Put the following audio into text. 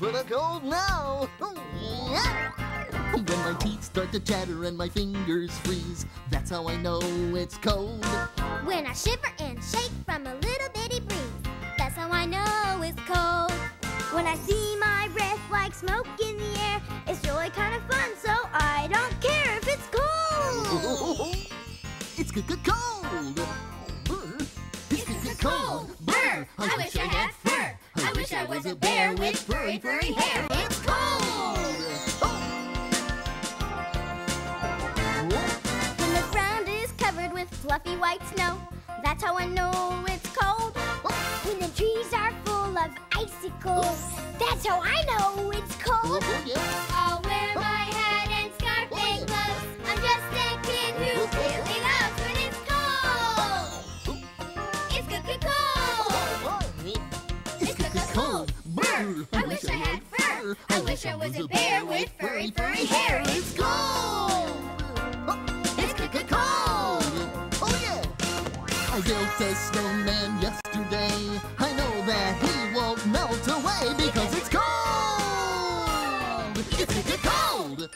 ready for the cold now. When my teeth start to chatter and my fingers freeze, that's how I know it's cold. When I shiver and shake from a little bitty breeze, that's how I know it's cold. When I see my breath like smoke in the air, it's really kind of fun, so I don't care if it's cold. It's c- a bear with furry, furry hair. It's cold. When the ground is covered with fluffy white snow, that's how I know it's cold. When the trees are full of icicles, that's how I know it's cold. Oh, yeah. wish I had fur. I wish I was a bear with furry, furry hair. It's cold. Oh, it's cold. Oh yeah. I built a snowman yesterday. I know that he won't melt away because it's cold. It's cold.